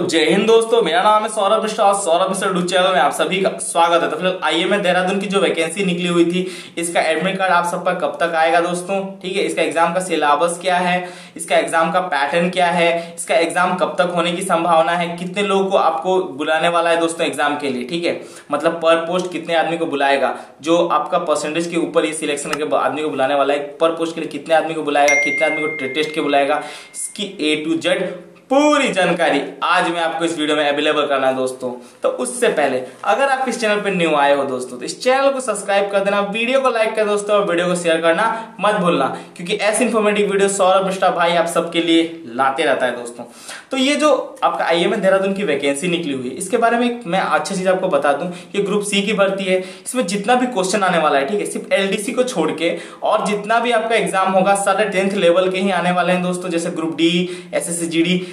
जय हिंद दोस्तों, मेरा नाम है सौरभ मिश्रा और सौरभ मिश्रा डू चैनल में आप सभी का स्वागत है। तो फ़िलहाल आई एम देहरादून की जो वैकेंसी निकली हुई थी, इसका एडमिट कार्ड आप सबका कब तक आएगा दोस्तों? ठीक है, इसका एग्ज़ाम का सिलेबस क्या है? इसका एग्ज़ाम का पैटर्न क्या है? इसका एग्ज़ाम कब तक होने की संभावना है? कितने लोगों को आपको बुलाने वाला है दोस्तों एग्ज़ाम के लिए, ठीक है? मतलब पर पोस्ट कितने आदमी को बुलाएगा? जो आपका परसेंटेज के ऊपर ये सिलेक्शन के आदमी को बुलाने वाला है पर पोस्ट के लिए कितने आदमी को बुलाएगा? कितने आदमी को टेस्ट के बुलाएगा? इसकी ए टू जेड पूरी जानकारी आज मैं आपको इस वीडियो में अवेलेबल करना है दोस्तों। तो उससे पहले, अगर आप इस चैनल पर न्यू आए हो दोस्तों तो इस चैनल को सब्सक्राइब कर देना वीडियो को लाइक कर दोस्तों, और वीडियो को शेयर करना मत भूलना, क्योंकि ऐसी इन्फॉर्मेटिव वीडियो सौरभ मिश्रा भाई आप सबके लिए लाते रहता है दोस्तों। तो ये जो आपका आई एम देहरादून की वैकेंसी निकली हुई है, इसके बारे में मैं अच्छी चीज़ आपको बता दूँ कि ग्रुप सी की भर्ती है। इसमें जितना भी क्वेश्चन आने वाला है, ठीक है, सिर्फ़ एलडीसी को छोड़ के, और जितना भी आपका एग्ज़ाम होगा सारे टेंथ लेवल के ही आने वाले हैं दोस्तों, जैसे ग्रुप डी एस एस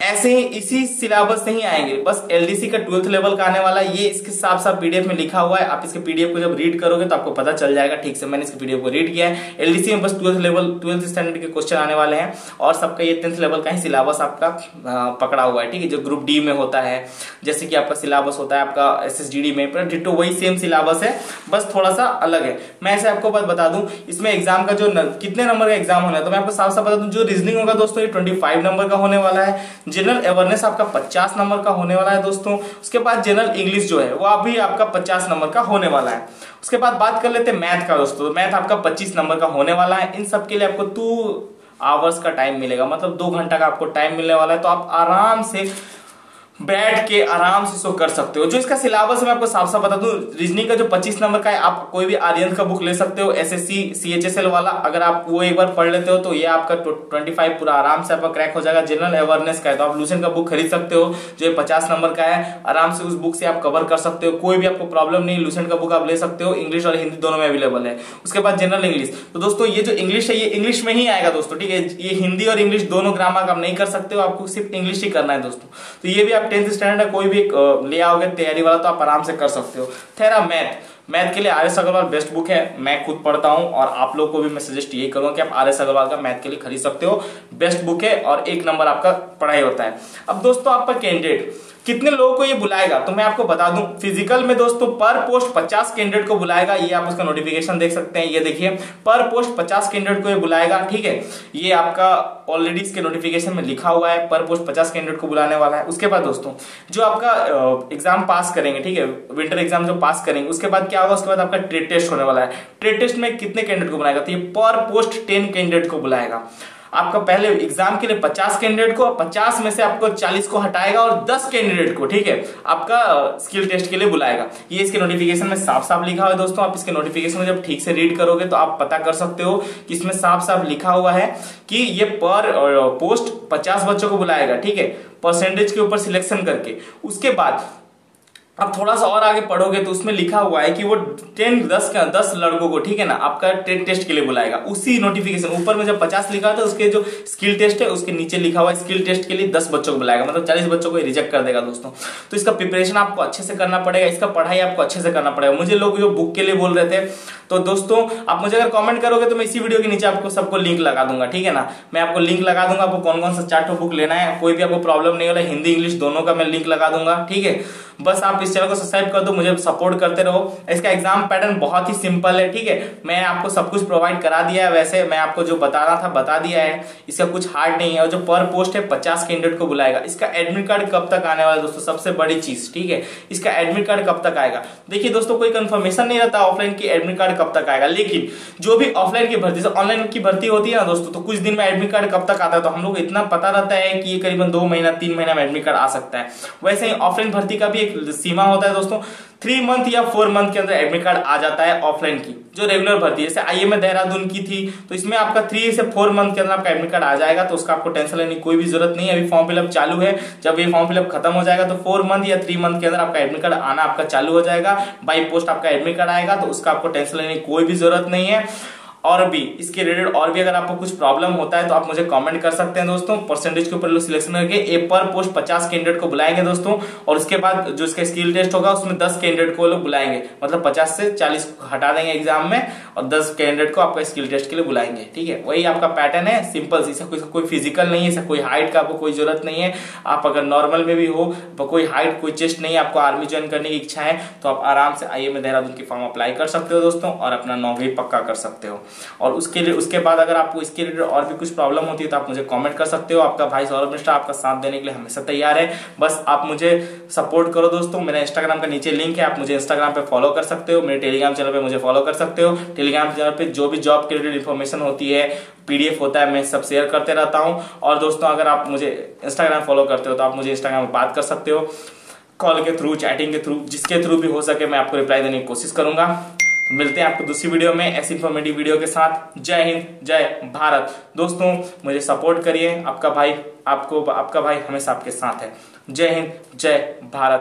ऐसे ही इसी सिलेबस से ही आएँगे। बस एलडीसी का ट्वेल्थ लेवल का आने वाला, ये इसके साफ़ साफ़ पीडीएफ में लिखा हुआ है। आप इसके पीडीएफ को जब रीड करोगे तो आपको पता चल जाएगा, ठीक से मैंने इसके पीडीएफ को रीड किया है। एलडीसी में बस ट्वेल्थ लेवल ट्वेल्थ स्टैंडर्ड के क्वेश्चन आने वाले हैं। और सबका ये टेंथ लेवल का ही सिलेबस आपका पकड़ा हुआ है, ठीक है? जो ग्रुप डी में होता है, जैसे कि आपका सिलेबस होता है, आपका एस में डिटो वही सेम सिलेबस है, बस थोड़ा सा अलग है। मैं ऐसे आपको बात बता दूँ, इसमें एग्ज़ाम का जो कितने नंबर का एग्ज़ाम होना है तो मैं आपको साफ़ साफ़ बता दूँ, जो रीजनिंग होगा दोस्तों, ये ट्वेंटी नंबर का होने वाला है। जनरल अवेयरनेस आपका 50 नंबर का होने वाला है दोस्तों। उसके बाद जनरल इंग्लिश जो है, वो अभी आपका 50 नंबर का होने वाला है। उसके बाद बात कर लेते हैं मैथ का दोस्तों। मैथ आपका 25 नंबर का होने वाला है। इन सब के लिए आपको टू आवर्स का टाइम मिलेगा। मतलब दो घंटा का आपको टाइम मिलने वाला है। तो आप आराम से बैठ के आराम से इसको कर सकते हो। जो इसका सिलेबस मैं आपको साफ़ साफ़ बता दूँ रीजनिंग का जो 25 नंबर का है, आप कोई भी आर्यन का बुक ले सकते हो एसएससी सीएचएसएल वाला। अगर आप वो एक बार पढ़ लेते हो तो ये आपका 25 पूरा आराम से आपका क्रैक हो जाएगा। जनरल अवेयरनेस का है तो आप लूसेंट का बुक खरीद सकते हो, जो ये पचास नंबर का है। आराम से उस बुक से आप कवर कर सकते हो। कोई भी आपको प्रॉब्लम नहीं लूसेंट का बुक आप ले सकते हो। इंग्लिश और हिंदी दोनों में अवेलेबल है। उसके बाद जनरल इंग्लिश तो दोस्तों, ये जो इंग्लिश है, ये इंग्लिश में ही आएगा दोस्तों, ठीक है? ये हिंदी और इंग्लिश दोनों ग्रामर आप नहीं कर सकते हो, आपको सिर्फ़ इंग्लिश ही करना है दोस्तों। तो ये भी टेंथ स्टैंडर्ड का कोई भी ले आओगे तैयारी वाला तो आप आराम से कर सकते हो। थेरा मैथ मैथ के लिए R S Agarwal best book है, मैं खुद पढ़ता हूँ और आप लोग को भी मैं सजेस्ट यही करूँगा कि आप आर एस अग्रवाल का मैथ के लिए खरीद सकते हो। बेस्ट बुक है और एक नंबर आपका पढ़ाई होता है। अब दोस्तों, आपका कैंडिडेट कितने लोगों को ये बुलाएगा? तो मैं आपको बता दूँ फ़िज़िकल में दोस्तों पर पोस्ट 50 कैंडिडेट को बुलाएगा, ये आप उसका नोटिफिकेशन देख सकते हैं, ये देखिए पर पोस्ट 50 कैंडिडेट को ये बुलाएगा, ठीक है? ये आपका ऑलरेडी इसके नोटिफिकेशन में लिखा हुआ है पर पोस्ट 50 कैंडिडेट को बुलाने वाला है। उसके बाद दोस्तों, जो आपका एग्ज़ाम पास करेंगे, ठीक है? विंटर एग्ज़ाम जो पास करेंगे, उसके बाद क्या होगा? उसके बाद आपका ट्रेड टेस्ट होने वाला है। ट्रेड टेस्ट में कितने कैंडिडेट को बुलाएगा? तो ये पर पोस्ट टेन कैंडिडेट को बुलाएगा। आपका पहले एग्ज़ाम के लिए 50 कैंडिडेट को 50 में से आपको 40 को हटाएगा और 10 कैंडिडेट को, ठीक है? आपका स्किल टेस्ट के लिए बुलाएगा। ये इसके नोटिफिकेशन में साफ़ साफ़ लिखा हुआ है दोस्तों। आप इसके नोटिफिकेशन में जब ठीक से रीड करोगे तो आप पता कर सकते हो कि इसमें साफ़ साफ़ लिखा हुआ है कि ये पर पोस्ट 50 बच्चों को बुलाएगा, ठीक है? परसेंटेज के ऊपर सिलेक्शन करके। उसके बाद अब थोड़ा सा और आगे पढ़ोगे तो उसमें लिखा हुआ है कि वो टेन, दस का दस लड़कों को, ठीक है ना, आपका टेन टेस्ट के लिए बुलाएगा। उसी नोटिफिकेशन ऊपर में जब पचास लिखा था उसके जो स्किल टेस्ट है, उसके नीचे लिखा हुआ है स्किल टेस्ट के लिए दस बच्चों को बुलाएगा। मतलब चालीस बच्चों को रिजेक्ट कर देगा दोस्तों। तो इसका प्रिपरेशन आपको अच्छे से करना पड़ेगा, इसका पढ़ाई आपको अच्छे से करना पड़ेगा। मुझे लोग जो बुक के लिए बोल रहे थे तो दोस्तों, आप मुझे अगर कॉमेंट करोगे तो मैं इसी वीडियो के नीचे आपको सबको लिंक लगा दूँगा, ठीक है ना? मैं आपको लिंक लगा दूँगा, आपको कौन कौन सा चार्ट बुक लेना है, कोई भी आपको प्रॉब्लम नहीं होला हिंदी, इंग्लिश दोनों का मैं लिंक लगा दूँगा, ठीक है? बस आप इस चैनल को सब्सक्राइब कर दो, मुझे सपोर्ट करते रहो। इसका एग्ज़ाम पैटर्न बहुत ही सिंपल है, ठीक है? मैं आपको सब कुछ प्रोवाइड करा दिया है, वैसे मैं आपको जो बता रहा था, बता दिया है। इसका कुछ हार्ड नहीं है, और जो पर पोस्ट है, पचास कैंडिडेट को बुलाएगा। इसका एडमिट कार्ड कब तक आने वाला है दोस्तों? सबसे बड़ी चीज़, ठीक है? इसका एडमिट कार्ड कब तक आएगा? देखिए दोस्तों, कोई कंफर्मेशन नहीं रहता ऑफलाइन की एडमिट कार्ड कब तक आएगा। लेकिन जो भी ऑफलाइन की भर्ती ऑनलाइन की भर्ती होती है ना दोस्तों तो कुछ दिन में एडमिट कार्ड कब तक आता है? तो हम लोग इतना पता रहता है कि ये करीबन दो महीना, तीन महीना में एडमिट कार्ड आ सकता है। वैसे ही ऑफलाइन भर्ती का भी एक सीमा होता है दोस्तों थ्री मंथ या फोर मंथ के अंदर एडमिट कार्ड आ जाता है ऑफलाइन की, जो रेगुलर भर्ती है। जैसे आई एम देहरादून की थी तो इसमें आपका थ्री से फोर मंथ के अंदर आपका एडमिट कार्ड आ जाएगा तो उसका आपको टेंशन लेने की कोई भी ज़रूरत नहीं है। अभी फॉर्म फिलअप चालू है। जब ये फॉर्म फिलअप खत्म हो जाएगा तो फोर मंथ या थ्री मंथ के अंदर आपका एडमिट कार्ड आना आपका चालू हो जाएगा। बाई पोस्ट आपका एडमिट कार्ड आएगा तो उसका आपको टेंशन लेने की कोई भी ज़रूरत नहीं है। और भी, इसके रिलेटेड और भी अगर आपको कुछ प्रॉब्लम होता है तो आप मुझे कमेंट कर सकते हैं दोस्तों। परसेंटेज के ऊपर लोग सिलेक्शन करके ए पर पोस्ट पचास कैंडिडेट को बुलाएँगे दोस्तों। और उसके बाद जो इसका स्किल टेस्ट होगा, उसमें दस कैंडिडेट को लोग बुलाएँगे। मतलब पचास से चालीस हटा देंगे एग्ज़ाम में और दस कैंडिडेट को आपका स्किल टेस्ट के लिए बुलाएँगे, ठीक है? वही आपका पैटर्न है सिंपल सी कोई कोई फ़िज़िकल नहीं है कोई हाइट का आपको कोई ज़रूरत नहीं है। आप अगर नॉर्मल में भी हो कोई हाइट कोई चेस्ट नहीं है, आपको आर्मी ज्वाइन करने की इच्छा है तो आप आराम से आई एम देहरादून की फॉर्म अप्लाई कर सकते हो दोस्तों और अपना नौकरी पक्का कर सकते हो। और उसके लिए, उसके बाद अगर आपको इसके रिलेटेड और भी कुछ प्रॉब्लम होती है तो आप मुझे कॉमेंट कर सकते हो। आपका भाई सौरभ मिश्रा आपका साथ देने के लिए हमेशा तैयार है। बस आप मुझे सपोर्ट करो दोस्तों। मेरा इंस्टाग्राम का नीचे लिंक है, आप मुझे इंस्टाग्राम पर फॉलो कर सकते हो। मेरे टेलीग्राम चैनल पर मुझे फॉलो कर सकते हो। टेलीग्राम चैनल पर जो भी जॉब के रिलेटेड इन्फॉर्मेशन होती है पीडीएफ होता है, मैं सब शेयर करते रहता हूँ। और दोस्तों, अगर आप मुझे इंस्टाग्राम फॉलो करते हो तो आप मुझे इंस्टाग्राम पर बात कर सकते हो। कॉल के थ्रू चैटिंग के थ्रू जिसके थ्रू भी हो सके मैं आपको रिप्लाई देने की कोशिश करूँगा। तो मिलते हैं आपको दूसरी वीडियो में ऐसी इन्फॉर्मेटिव वीडियो के साथ। जय हिंद, जय भारत। दोस्तों, मुझे सपोर्ट करिए। आपका भाई आपको, आपका भाई हमेशा आपके साथ है। जय हिंद, जय भारत।